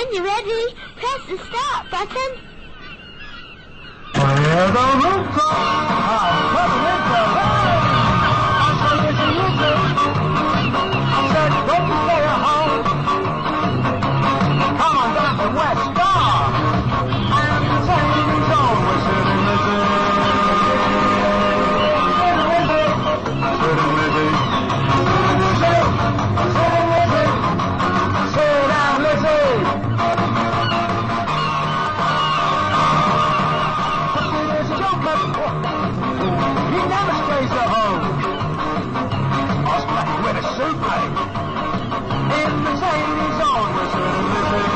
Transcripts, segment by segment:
When you're ready, press the start button. He never stays at home. Was with a mate. In the Zany Zone was Little Lizzie.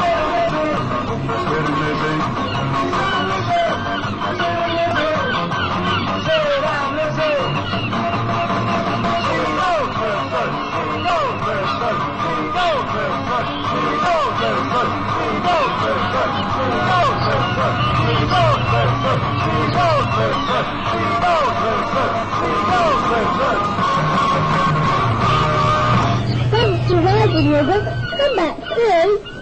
Little Lizzie. Little Lizzie. Little Lizzie. Sit down, Lizzie. She knows her son. She knows her son. She knows her son. She knows her son. She knows her son. She knows her come back soon.